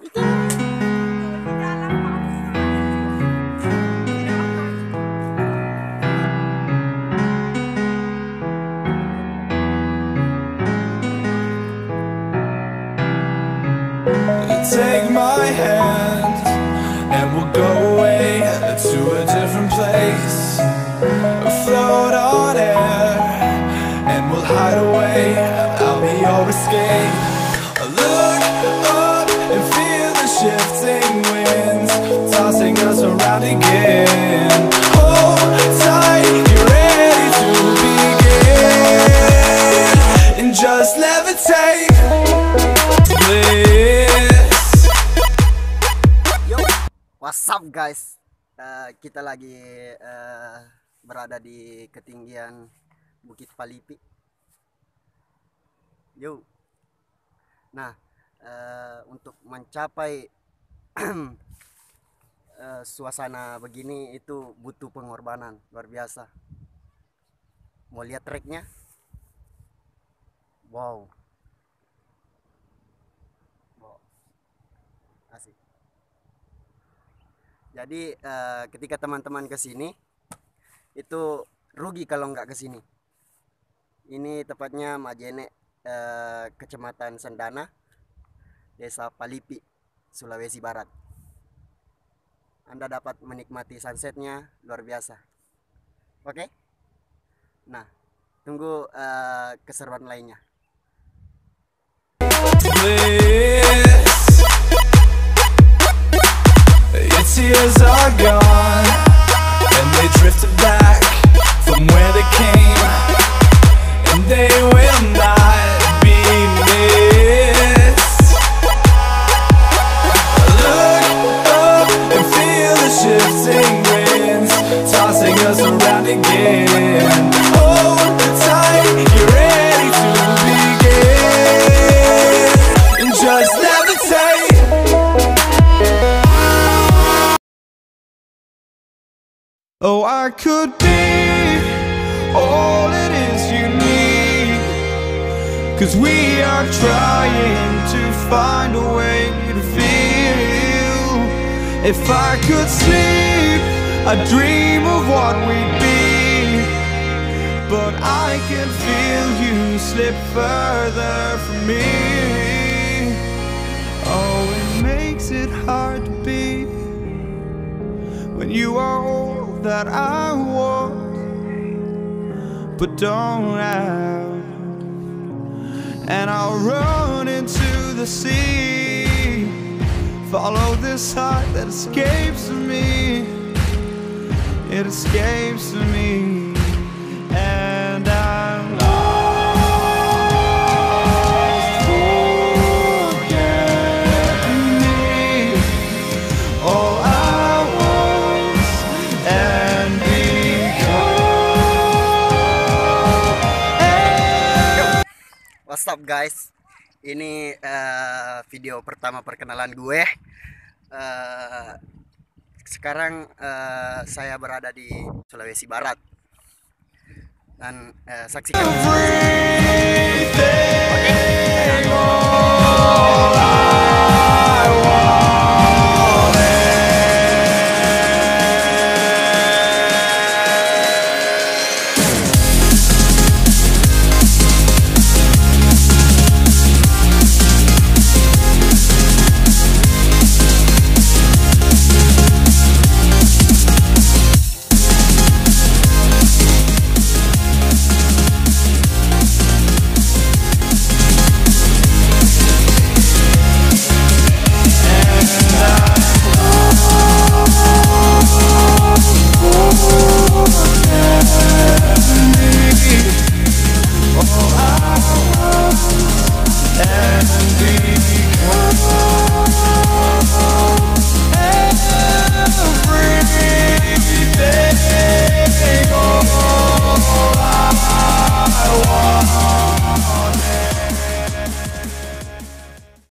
Take my hand and we'll go away to a different place. What's up guys? Eh, kita lagi eh, berada di ketinggian Bukit Palipi. Yo. Nah, eh, untuk mencapai eh, suasana begini itu butuh pengorbanan luar biasa. Mau lihat treknya? Wow. Wow. Asik. Jadi eh, ketika teman-teman ke sini itu rugi kalau nggak ke sini. Ini tepatnya Majene eh, Kecamatan Sendana, Desa Palipi, Sulawesi Barat. Anda dapat menikmati sunsetnya luar biasa. Oke? Nah, tunggu eh, keseruan lainnya. bliss. Tears are gone, and they drifted back Oh, I could be all it is you need. Cause we are trying to find a way to feel. If I could sleep, I'd dream of what we'd be. But I can feel you slip further from me. Oh, it makes it hard to be when you are that I want, but don't have. And I'll run into the sea, follow this heart that escapes me. It escapes me, What's up guys? Ini eh, video pertama perkenalan gue. Eh, sekarang eh, saya berada di Sulawesi Barat dan eh, saksikan.